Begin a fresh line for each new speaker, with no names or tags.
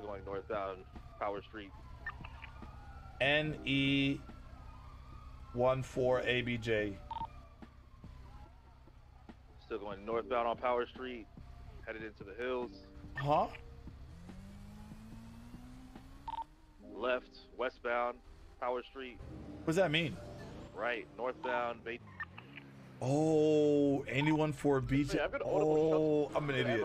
Still going northbound, Power Street.
N E one four ABJ.
Still going northbound on Power Street, headed into the hills.
Huh?
Left, westbound, Power Street.
What does that mean?
Right, northbound, Bay.
Oh, anyone for a beach? Oh, I'm an idiot.